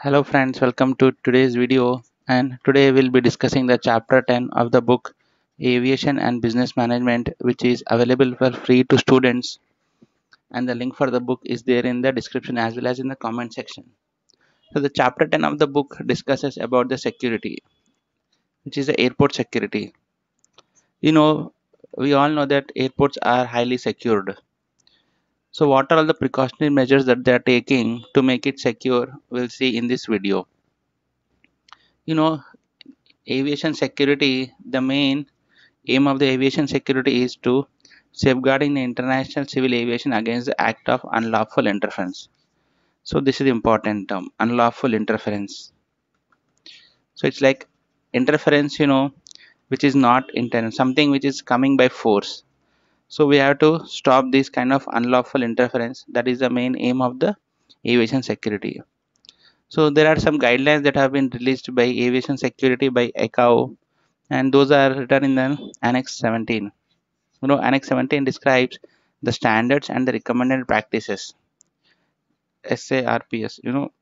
Hello friends, welcome to today's video and today we'll be discussing the chapter 10 of the book Aviation and Business Management which is available for free to students and the link for the book is there in the description as well as in the comment section. So the chapter 10 of the book discusses about the security which is the airport security. You know, we all know that airports are highly secured so what are all the precautionary measures that they are taking to make it secure? We'll see in this video. You know, aviation security, the main aim of the aviation security is to safeguarding the international civil aviation against the act of unlawful interference. So this is important term, unlawful interference. So it's like interference, you know, which is not intent, something which is coming by force so we have to stop this kind of unlawful interference. That is the main aim of the aviation security. So there are some guidelines that have been released by aviation security by ICAO and those are written in the annex 17 you know annex 17 describes the standards and the recommended practices. SARPS you know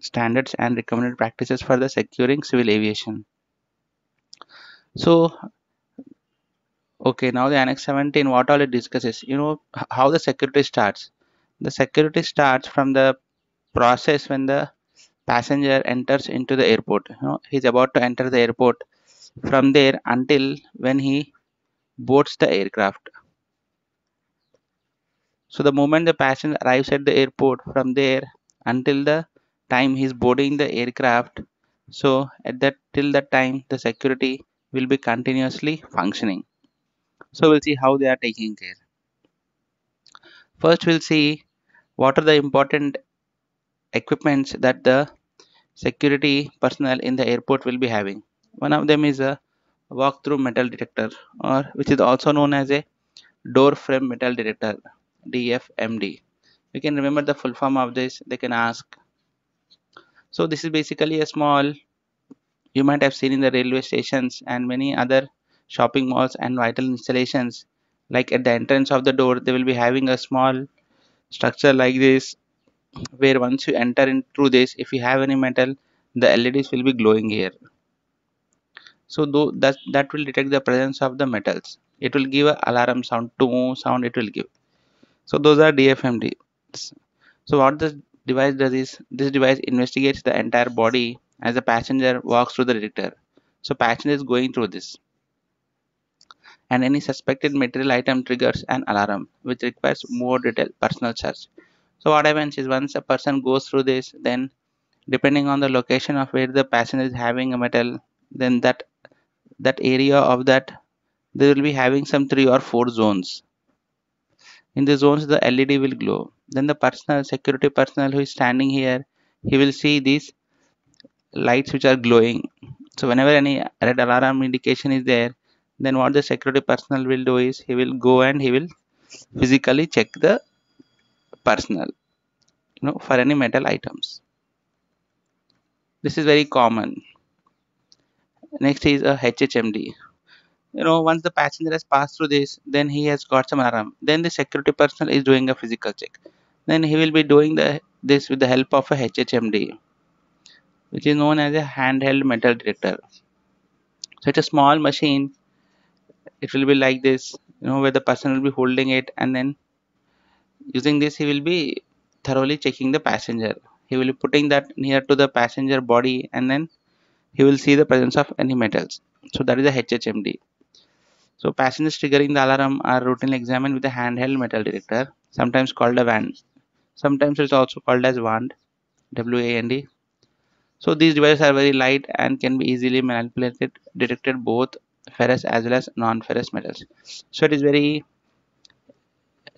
standards and recommended practices for the securing civil aviation. So okay now the annex 17 what all it discusses? You know how the security starts. The security starts from the process when the passenger enters into the airport. You know he's about to enter the airport. From there until when he boards the aircraft. So the moment the passenger arrives at the airport from there until the time he's boarding the aircraft so at that till that time the security will be continuously functioning so we'll see how they are taking care. First, we'll see what are the important equipments that the security personnel in the airport will be having. One of them is a walk-through metal detector or which is also known as a door frame metal detector DFMD. You can remember the full form of this, they can ask. So this is basically a small, you might have seen in the railway stations and many other shopping malls and vital installations. Like at the entrance of the door they will be having a small structure like this where once you enter in through this if you have any metal the leds will be glowing here. So though that that will detect the presence of the metals. It will give a alarm sound to sound it will give. So those are dfmd so what this device does is this device investigates the entire body as the passenger walks through the detector. So passenger is going through this and any suspected material item triggers an alarm which requires more detailed personal search. So what happens is once a person goes through this then depending on the location of where the passenger is having a metal then that that area of that they will be having some three or four zones. In the zones the LED will glow. Then the personal security personnel who is standing here he will see these lights which are glowing. So whenever any red alarm indication is there then what the security personnel will do is he will go and he will physically check the personnel you know for any metal items. This is very common. Next is a hhmd you know once the passenger has passed through this then he has got some alarm. Then the security personnel is doing a physical check. Then he will be doing the this with the help of a hhmd which is known as a handheld metal detector. So it's a small machine it will be like this you know where the person will be holding it and then using this he will be thoroughly checking the passenger. He will be putting that near to the passenger body and then he will see the presence of any metals. So that is a HHMD so passengers triggering the alarm are routinely examined with a handheld metal detector sometimes called a wand sometimes it's also called as wand W-A-N-D so these devices are very light and can be easily manipulated detected both ferrous as well as non-ferrous metals. So it is very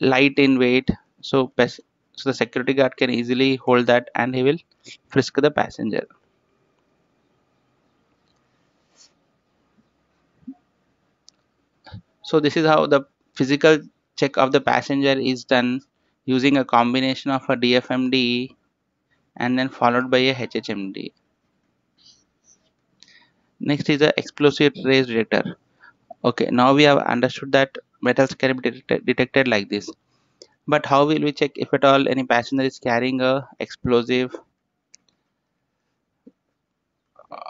light in weight. So so the security guard can easily hold that and he will frisk the passenger. So this is how the physical check of the passenger is done using a combination of a DFMD and then followed by a HHMD next is the explosive trace detector. Okay now we have understood that metals can be detected, like this. But how will we check if at all any passenger is carrying a explosive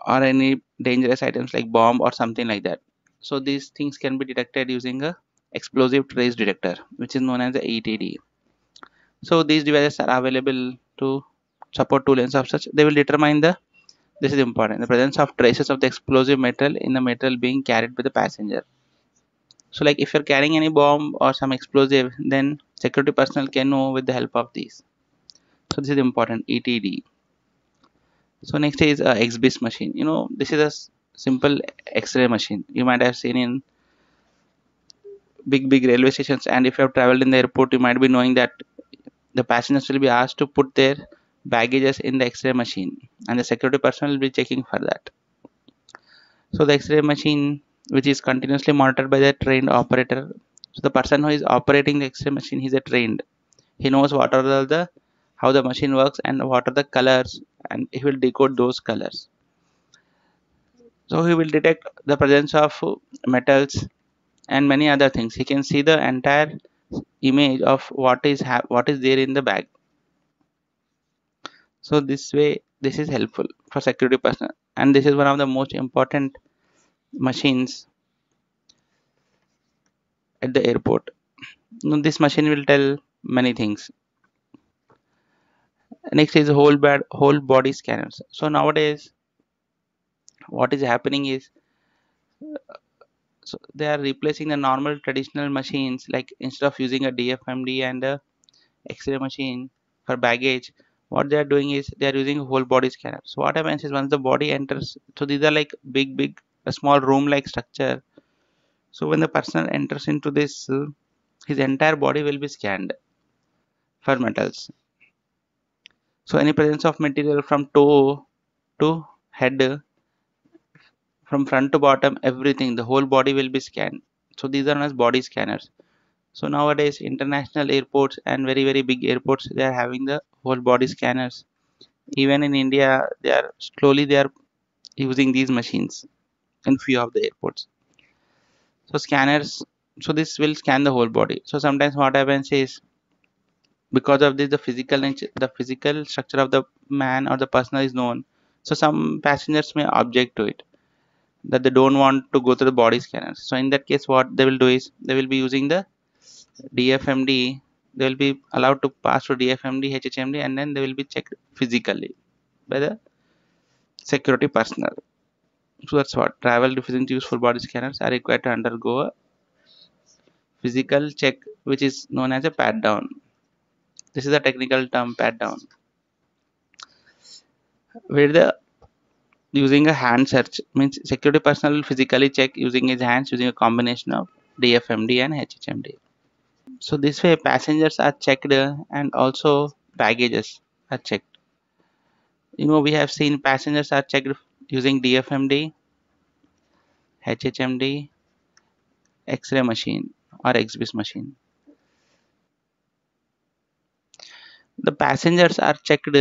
or any dangerous items like bomb or something like that? So these things can be detected using a explosive trace detector which is known as the ETD so these devices are available to support two lanes of such they will determine the this is important. The presence of traces of the explosive metal in the metal being carried by the passenger. So like if you're carrying any bomb or some explosive then security personnel can know with the help of these. So this is important. Etd so next is uh, xbis machine. You know this is a simple x-ray machine. You might have seen in big big railway stations and if you have traveled in the airport you might be knowing that the passengers will be asked to put their baggages in the x-ray machine and the security personnel will be checking for that. So the x-ray machine which is continuously monitored by the trained operator so the person who is operating the x-ray machine is a trained. He knows what are the, how the machine works and what are the colors and he will decode those colors. So he will detect the presence of metals and many other things. He can see the entire image of what is what is there in the bag so this way this is helpful for security personnel. And this is one of the most important machines at the airport. Now, this machine will tell many things. Next is whole bad whole body scanners. So nowadays what is happening is so they are replacing the normal traditional machines like instead of using a dfmd and a x-ray machine for baggage what they are doing is they are using whole body scanner. So what happens is once the body enters so these are like big big a small room like structure. So when the person enters into this his entire body will be scanned for metals. So any presence of material from toe to head from front to bottom everything the whole body will be scanned. So these are known as body scanners. So nowadays international airports and very very big airports they are having the whole body scanners. Even in india they are slowly they are using these machines in few of the airports. So scanners so this will scan the whole body. So sometimes what happens is because of this the physical the physical structure of the man or the person is known. So some passengers may object to it that they don't want to go to the body scanners. So in that case what they will do is they will be using the dfmd they will be allowed to pass through dfmd hhmd and then they will be checked physically by the security personnel. So that's what travel deficient use for body scanners are required to undergo a physical check which is known as a pat down. This is a technical term pat down. Where the using a hand search means security personnel will physically check using his hands using a combination of dfmd and hhmd so this way passengers are checked and also baggages are checked you know we have seen passengers are checked using dfmd hhmd x-ray machine or xbis machine the passengers are checked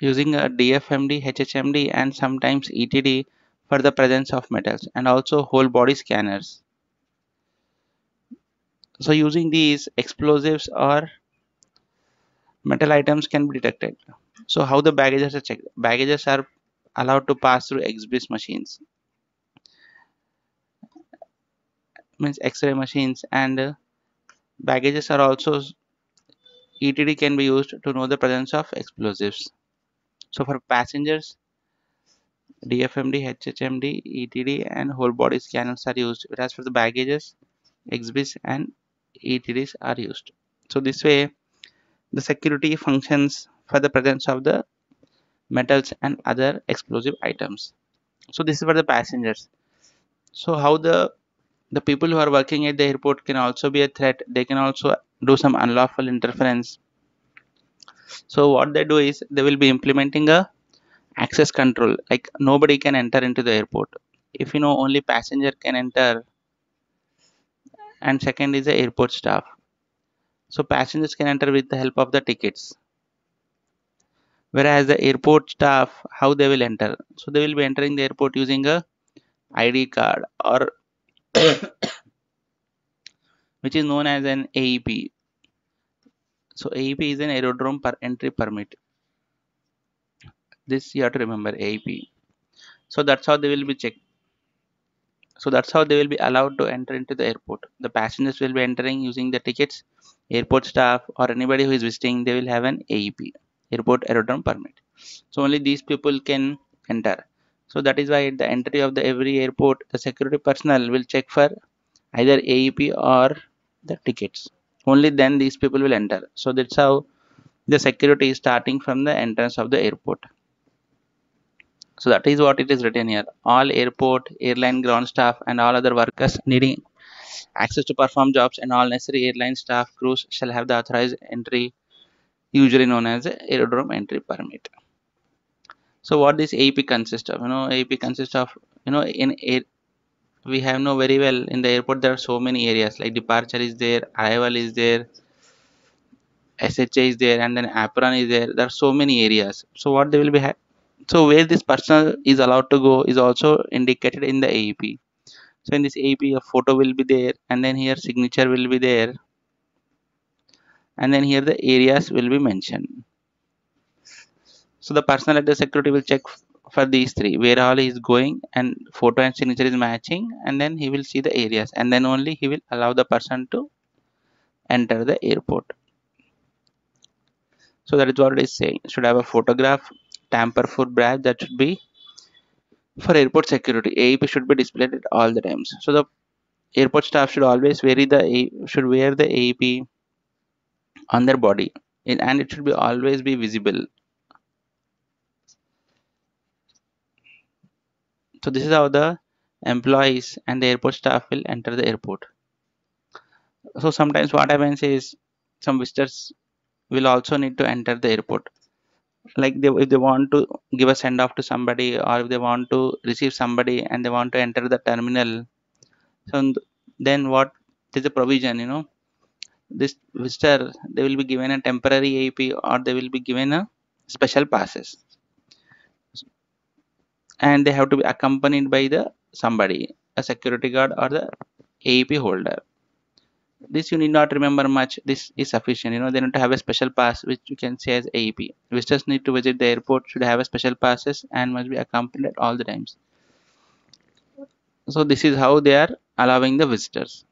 using a DFMD, HHMD and sometimes ETD for the presence of metals and also whole body scanners. So using these explosives or metal items can be detected. So how the baggages are checked? Baggages are allowed to pass through XBIS machines means x-ray machines and uh, baggages are also ETD can be used to know the presence of explosives. So for passengers, DFMD, HHMD, ETD and whole body scanners are used. Whereas for the baggages, XBIS and ETDs are used. So this way, the security functions for the presence of the metals and other explosive items. So this is for the passengers. So how the the people who are working at the airport can also be a threat. They can also do some unlawful interference so what they do is they will be implementing a access control like nobody can enter into the airport if you know only passenger can enter and second is the airport staff. So passengers can enter with the help of the tickets. Whereas the airport staff how they will enter? So they will be entering the airport using a id card or which is known as an aep so AEP is an aerodrome per entry permit. This you have to remember AEP. so that's how they will be checked so that's how they will be allowed to enter into the airport. The passengers will be entering using the tickets airport staff or anybody who is visiting they will have an aep airport aerodrome permit. So only these people can enter. So that is why at the entry of the every airport the security personnel will check for either aep or the tickets. Only then these people will enter. So that's how the security is starting from the entrance of the airport so that is what it is written here. All airport airline ground staff and all other workers needing access to perform jobs and all necessary airline staff crews shall have the authorized entry usually known as aerodrome entry permit. So what this aep consists of? You know aep consists of you know in air we have know very well in the airport there are so many areas like departure is there arrival is there SHA is there and then apron is there. There are so many areas. So what they will be so where this person is allowed to go is also indicated in the AEP so in this AEP a photo will be there and then here signature will be there and then here the areas will be mentioned. So the personal at the security will check for these three where all is going and photo and signature is matching and then he will see the areas and then only he will allow the person to enter the airport. So that is what it is saying. Should have a photograph tamper for badge that should be for airport security. Aep should be displayed at all the times. So the airport staff should always wear the should wear the aep on their body and it should be always be visible. So this is how the employees and the airport staff will enter the airport. So sometimes what happens is some visitors will also need to enter the airport like they, if they want to give a send off to somebody or if they want to receive somebody and they want to enter the terminal so then what is the provision you know. This visitor they will be given a temporary aep or they will be given a special passes. And they have to be accompanied by the somebody a security guard or the aep holder this you need not remember much. This is sufficient. You know they to have a special pass which you can say as aep visitors need to visit the airport should have a special passes and must be accompanied at all the times. So this is how they are allowing the visitors.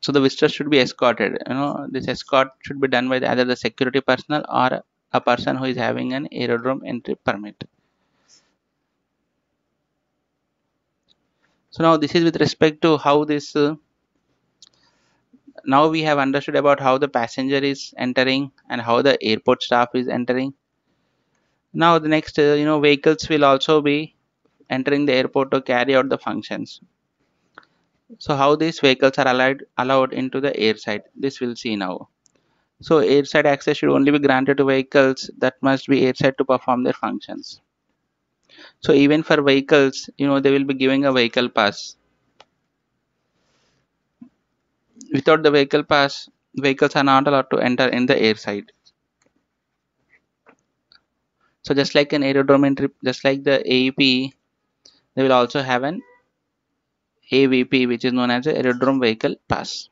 So the visitors should be escorted. You know this escort should be done by either the security personnel or a person who is having an aerodrome entry permit. So now this is with respect to how this uh, now we have understood about how the passenger is entering and how the airport staff is entering. Now the next uh, you know vehicles will also be entering the airport to carry out the functions. So how these vehicles are allowed allowed into the airside this we'll see now. So airside access should only be granted to vehicles that must be airside to perform their functions. So even for vehicles you know they will be giving a vehicle pass without the vehicle pass vehicles are not allowed to enter in the airside so just like an aerodrome entry just like the aep they will also have an avp which is known as aerodrome vehicle pass.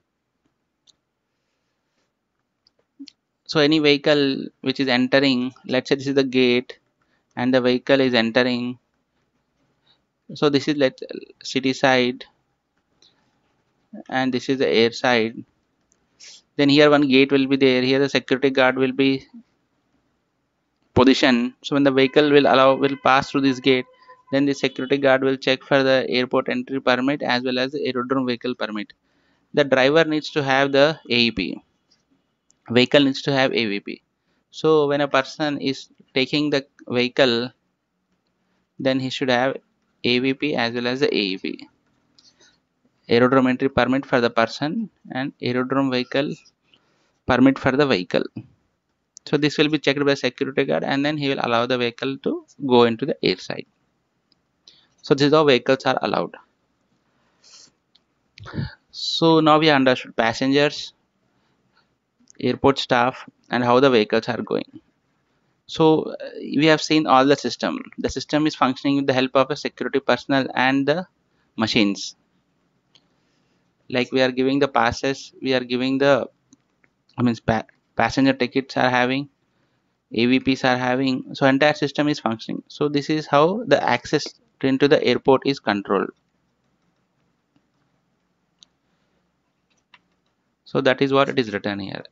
So any vehicle which is entering let's say this is the gate and the vehicle is entering. So this is let city side and this is the air side. Then here one gate will be there. Here the security guard will be positioned. So when the vehicle will allow will pass through this gate then the security guard will check for the airport entry permit as well as the aerodrome vehicle permit. The driver needs to have the aep vehicle needs to have avp so when a person is taking the vehicle then he should have avp as well as the aep aerodrome entry permit for the person and aerodrome vehicle permit for the vehicle. So this will be checked by security guard and then he will allow the vehicle to go into the air side. So this is how vehicles are allowed. So now we understood passengers airport staff and how the vehicles are going. So we have seen all the system. The system is functioning with the help of a security personnel and the machines like we are giving the passes we are giving the i mean pa passenger tickets are having avps are having so entire system is functioning. So this is how the access into the airport is controlled. So that is what it is written here.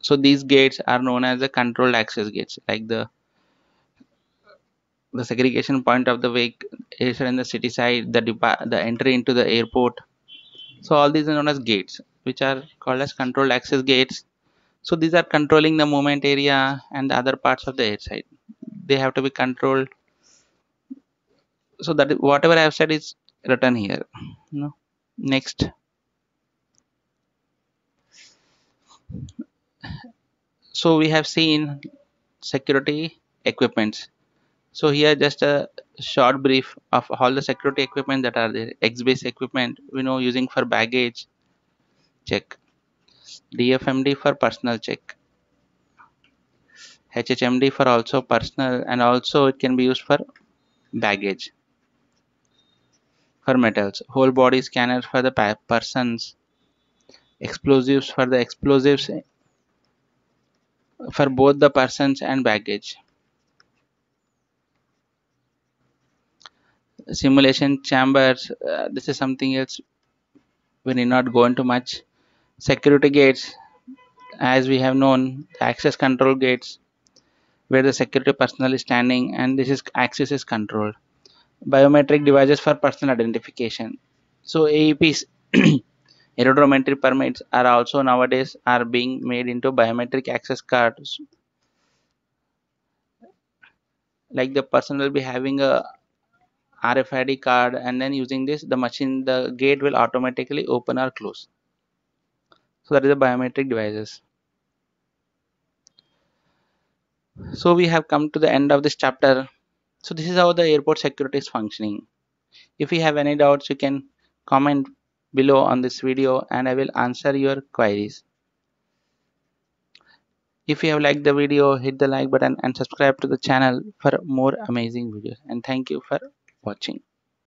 So these gates are known as the controlled access gates like the the segregation point of the vehicle is in the city side the the entry into the airport so all these are known as gates which are called as controlled access gates. So these are controlling the movement area and the other parts of the airside they have to be controlled. So that whatever i have said is written here no next. So we have seen security equipments so here just a short brief of all the security equipment that are there. XBIS equipment we know using for baggage check. Dfmd for personal check. Hhmd for also personal and also it can be used for baggage. For metals whole body scanner for the persons. Explosives for the explosives for both the persons and baggage simulation chambers uh, this is something else we need not go into much. Security gates as we have known access control gates where the security personnel is standing and this is access is controlled. Biometric devices for personal identification. So aeps aerodrome entry permits are also nowadays are being made into biometric access cards. Like the person will be having a RFID card and then using this the machine the gate will automatically open or close so that is the biometric devices so we have come to the end of this chapter so this is how the airport security is functioning if you have any doubts you can comment below on this video and I will answer your queries. If you have liked the video, hit the like button and subscribe to the channel for more amazing videos. And thank you for watching.